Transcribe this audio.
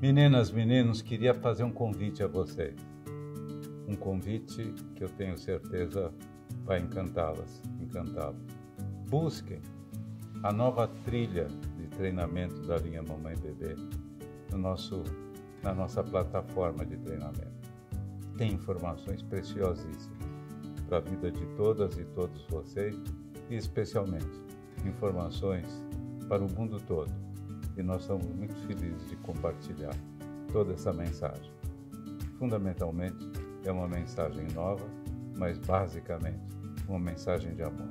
Meninas, meninos, queria fazer um convite a vocês. Um convite que eu tenho certeza vai encantá-las, encantá-los. Busquem a nova trilha de treinamento da linha Mamãe Bebê no nosso, na nossa plataforma de treinamento. Tem informações preciosíssimas para a vida de todas e todos vocês e especialmente informações para o mundo todo. E nós estamos muito felizes de compartilhar toda essa mensagem. Fundamentalmente, é uma mensagem nova, mas basicamente uma mensagem de amor.